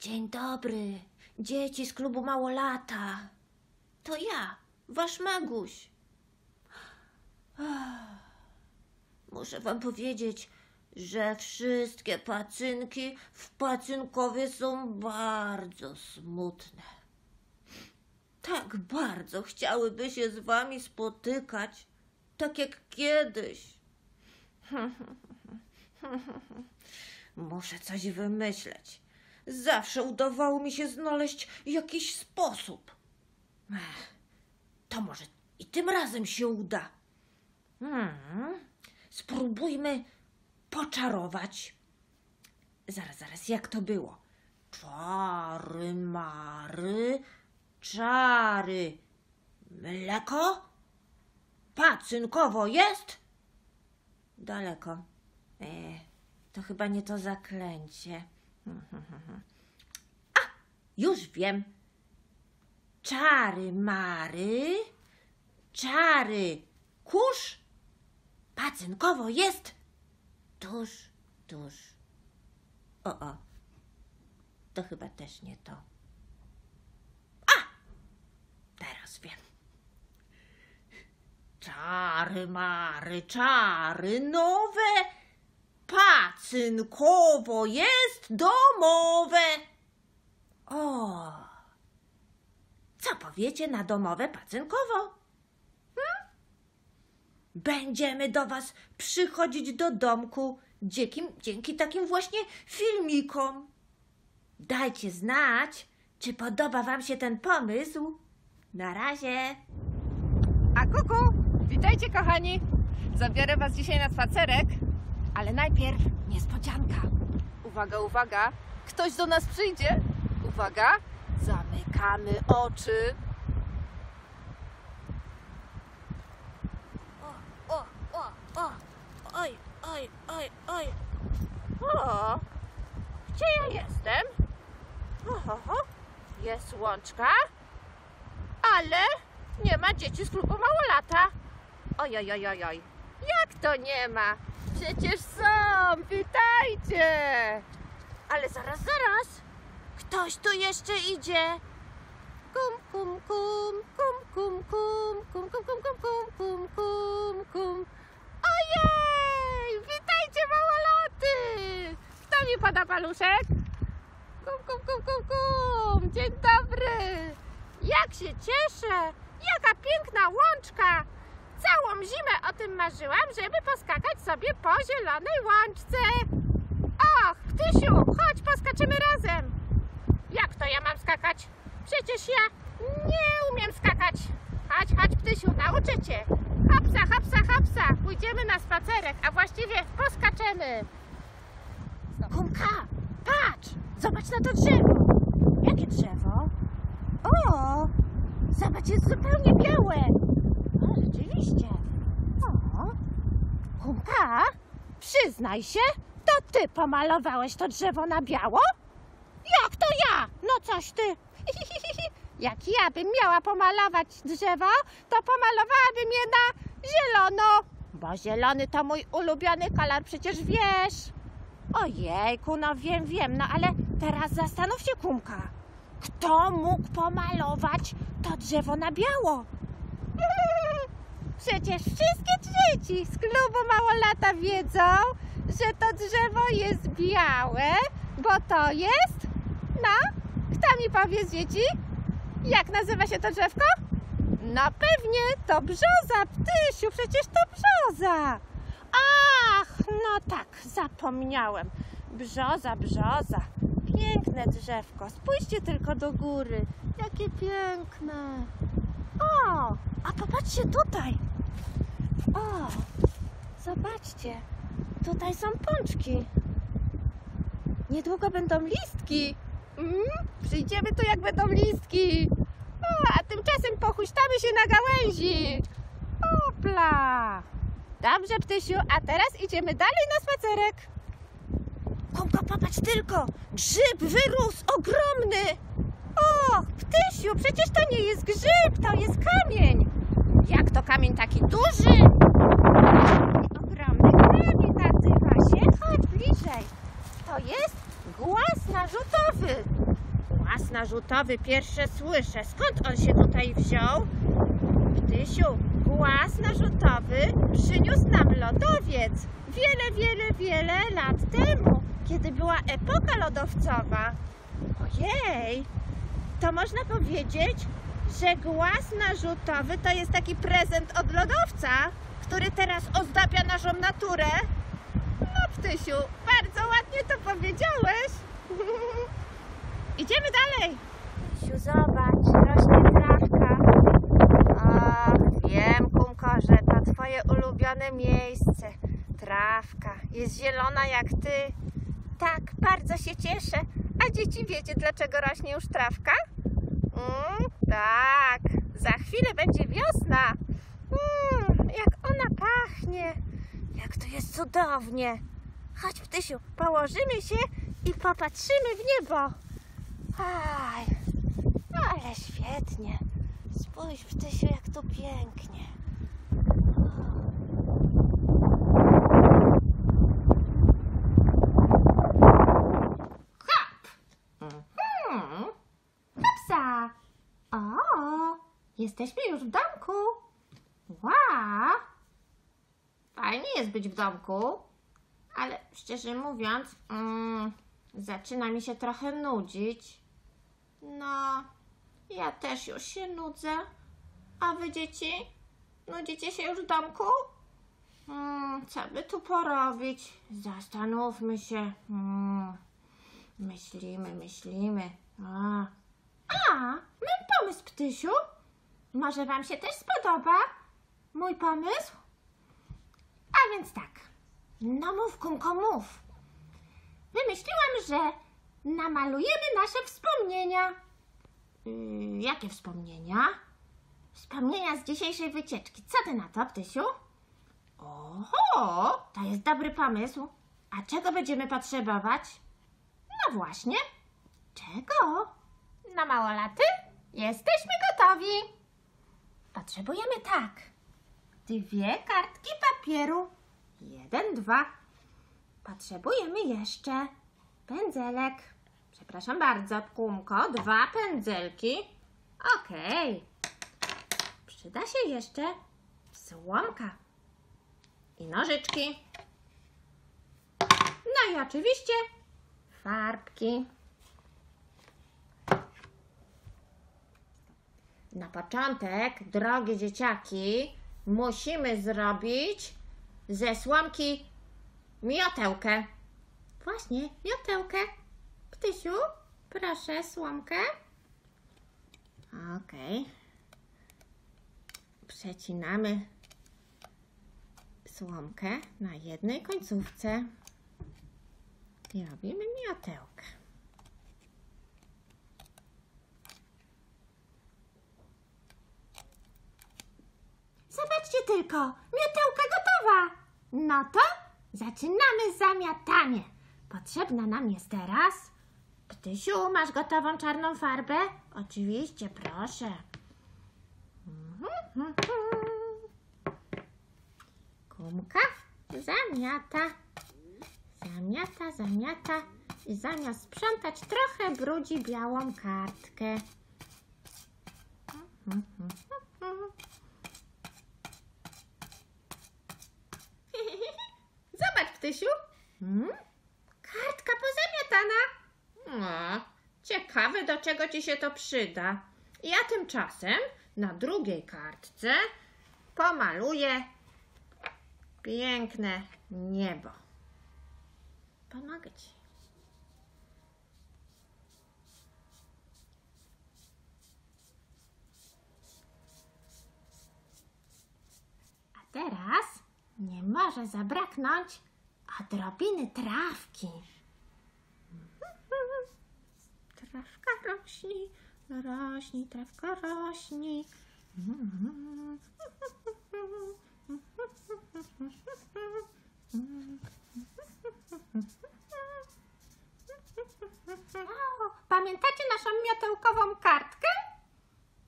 Dzień dobry, dzieci z klubu Małolata. To ja, wasz Maguś. Muszę wam powiedzieć, że wszystkie pacynki w pacynkowie są bardzo smutne. Tak bardzo chciałyby się z wami spotykać, tak jak kiedyś. Muszę coś wymyśleć. Zawsze udawało mi się znaleźć jakiś sposób. Ech, to może i tym razem się uda. Hmm, spróbujmy poczarować. Zaraz, zaraz, jak to było? Czary, mary, czary. Mleko? Pacynkowo jest? Daleko. E, to chyba nie to zaklęcie. A, już wiem. Czary mary, czary kurz, pacynkowo jest tuż, tuż. O, o, to chyba też nie to. A, teraz wiem. Czary mary, czary nowe, pacynkowo jest domowe. O, co powiecie na domowe pacynkowo? Hmm? Będziemy do was przychodzić do domku dzięki, dzięki takim właśnie filmikom. Dajcie znać, czy podoba wam się ten pomysł. Na razie. A kuku, witajcie kochani. Zabiorę was dzisiaj na spacerek, ale najpierw niespodzianka. Uwaga, uwaga, ktoś do nas przyjdzie. Uwaga, zamykamy oczy. O, o, o, o. Oj, oj, oj, oj. O, gdzie ja jestem? Oho, jest łączka, ale nie ma dzieci z klubu Małolata. Oj, oj, oj, oj, oj. Jak to nie ma? Przecież są, witajcie. Ale zaraz, zaraz. Ktoś tu jeszcze idzie. Kum, kum, kum, kum, kum, kum, kum, kum, kum, kum, kum, kum, kum. Ojej! Witajcie, małolaty! Kto mi poda paluszek? Kum, kum, kum, kum, kum! Dzień dobry! Jak się cieszę! Jaka piękna łączka! Całą zimę o tym marzyłam, żeby poskakać sobie po zielonej łączce. Och, Ptysiu, chodź, poskaczymy razem. Jak to ja mam skakać? Przecież ja nie umiem skakać. Chodź, chodź, Ptysiu, nauczę cię. Hopsa, hopsa, hopsa. Pójdziemy na spacerek, a właściwie poskaczemy. Kumka, patrz, zobacz na to drzewo. Jakie drzewo? O, zobacz, jest zupełnie białe. No, rzeczywiście. O, przyznaj się, to ty pomalowałeś to drzewo na biało? Jak to ja? No coś ty. Jak ja bym miała pomalować drzewo, to pomalowałabym je na zielono. Bo zielony to mój ulubiony kolor, przecież wiesz. Ojejku, no wiem, wiem, no ale teraz zastanów się, Kumka. Kto mógł pomalować to drzewo na biało? Przecież wszystkie dzieci z klubu Małolata wiedzą, że to drzewo jest białe, bo to jest... No, kto mi powie z dzieci? Jak nazywa się to drzewko? No pewnie, to brzoza, Ptysiu, przecież to brzoza. Ach, no tak, zapomniałem. Brzoza, brzoza. Piękne drzewko. Spójrzcie tylko do góry. Jakie piękne. O, a popatrzcie tutaj. O, zobaczcie. Tutaj są pączki. Niedługo będą listki. Mm, przyjdziemy tu, jak będą listki. O, a tymczasem pochuśtamy się na gałęzi. Opla. Dobrze, Ptysiu, a teraz idziemy dalej na spacerek. Kumka, popatrz tylko! Grzyb wyrósł ogromny! Och, Ptysiu, przecież to nie jest grzyb, to jest kamień! Jak to kamień taki duży? Ogromny kamień nazywa się. Chodź bliżej. To jest głaz narzutowy. narzutowy pierwsze słyszę. Skąd on się tutaj wziął? Ptysiu, głaz narzutowy przyniósł nam lodowiec wiele, wiele, wiele lat temu, kiedy była epoka lodowcowa. Ojej, to można powiedzieć, że głaz narzutowy to jest taki prezent od lodowca, który teraz ozdabia naszą naturę. No, Ptysiu, bardzo ładnie to powiedziałeś. Idziemy dalej. Ptysiu, zobacz, rośnie trawka. Ach, wiem, Kumko, że to twoje ulubione miejsce. Trawka jest zielona jak ty. Tak, bardzo się cieszę. A dzieci wiecie, dlaczego rośnie już trawka? Mm, tak, za chwilę będzie wiosna. Mm, jak ona pachnie. Jak to jest cudownie. Chodź, Ptysiu, położymy się i popatrzymy w niebo. Aj, ale świetnie. Spójrz, Ptysiu, jak tu pięknie. Hop! Mhm. Hopsa! O, jesteśmy już w domku. Wow! Fajnie jest być w domku, ale szczerze mówiąc, mm, zaczyna mi się trochę nudzić. No, ja też już się nudzę. A wy dzieci? Nudzicie się już w domku? Mm, co by tu porobić? Zastanówmy się. Mm, myślimy, myślimy. A. A, mam pomysł, Ptysiu. Może wam się też spodoba mój pomysł? A więc tak. No mów, Kumko, mów. Wymyśliłam, że namalujemy nasze wspomnienia. Yy, jakie wspomnienia? Wspomnienia z dzisiejszej wycieczki. Co ty na to, Ptysiu? Oho, to jest dobry pomysł. A czego będziemy potrzebować? No właśnie. Czego? Na małolaty? Jesteśmy gotowi. Potrzebujemy tak. Dwie kartki papieru. Jeden, dwa. Potrzebujemy jeszcze pędzelek. Przepraszam bardzo, Kumko. Dwa pędzelki. Okej. Przyda się jeszcze słomka i nożyczki. No i oczywiście farbki. Na początek, drogie dzieciaki, musimy zrobić ze słomki miotełkę. Właśnie, miotełkę. Ptysiu, proszę, słomkę. Okej. Przecinamy słomkę na jednej końcówce i robimy miotełkę. Zobaczcie tylko, miotełka gotowa. No to zaczynamy zamiatanie. Potrzebna nam jest teraz. Ptysiu, masz gotową czarną farbę? Oczywiście, proszę. Kumka zamiata, zamiata, zamiata i zamiast sprzątać trochę brudzi białą kartkę. Ptysiu. Hmm? Kartka pozamiatana. No, ciekawe, do czego ci się to przyda. Ja tymczasem na drugiej kartce pomaluję piękne niebo. Pomogę ci. Teraz nie może zabraknąć odrobiny trawki. Trawka rośni, rośni, trawka rośni. O, pamiętacie naszą miotełkową kartkę?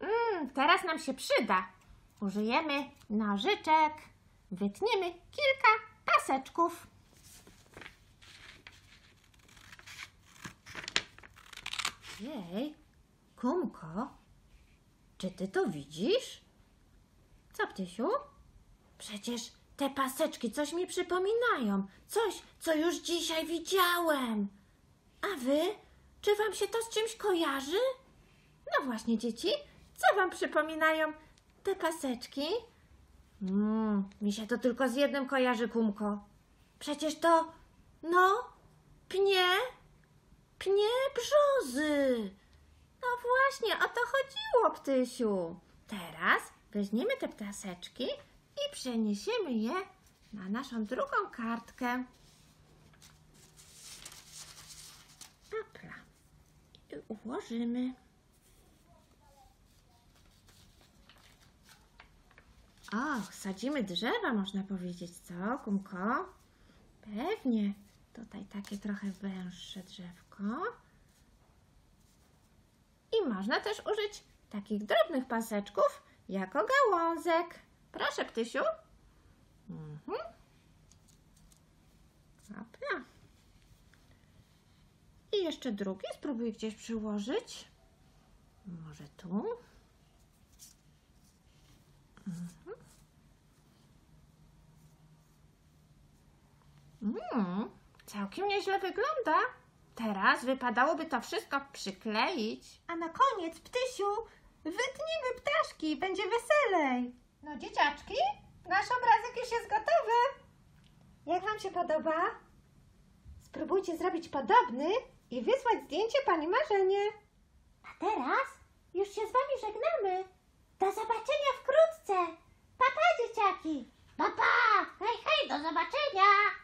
Mm, teraz nam się przyda. Użyjemy nożyczek, wytniemy kilka paseczków. Jej, Kumko, czy ty to widzisz? Co, Ptysiu? Przecież te paseczki coś mi przypominają. Coś, co już dzisiaj widziałem. A wy? Czy wam się to z czymś kojarzy? No właśnie, dzieci, co wam przypominają te paseczki? Mm, mi się to tylko z jednym kojarzy, Kumko. Przecież to, no, brzozy. No właśnie, o to chodziło, Ptysiu. Teraz weźmiemy te ptaseczki i przeniesiemy je na naszą drugą kartkę. Apla. I ułożymy. Och, sadzimy drzewa, można powiedzieć, co, Kumko? Pewnie. Tutaj takie trochę węższe drzewko. Można też użyć takich drobnych paseczków jako gałązek. Proszę, Ptysiu. Mhm. I jeszcze drugi spróbuj gdzieś przyłożyć. Może tu. Mm, całkiem nieźle wygląda. Teraz wypadałoby to wszystko przykleić. A na koniec, Ptysiu, wytnijmy ptaszki, będzie weselej. No dzieciaczki, nasz obrazek już jest gotowy. Jak Wam się podoba? Spróbujcie zrobić podobny i wysłać zdjęcie Pani Marzenie. A teraz już się z Wami żegnamy. Do zobaczenia wkrótce. Pa, pa dzieciaki. Pa, pa. Hej, hej, do zobaczenia.